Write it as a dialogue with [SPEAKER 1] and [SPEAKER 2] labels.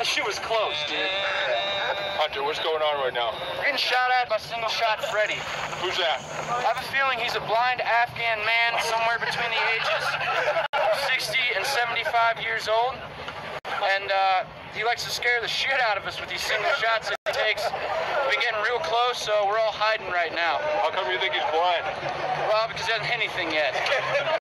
[SPEAKER 1] The shit was close, dude.
[SPEAKER 2] Hunter, what's going on right now?
[SPEAKER 1] We're getting shot at by single shot Freddy.
[SPEAKER 2] Who's that?
[SPEAKER 1] I have a feeling he's a blind Afghan man somewhere between the ages of 60 and 75 years old. And uh, he likes to scare the shit out of us with these single shots that he takes. We've been getting real close, so we're all hiding right now.
[SPEAKER 2] How come you think he's blind?
[SPEAKER 1] Well, because he hasn't hit anything yet.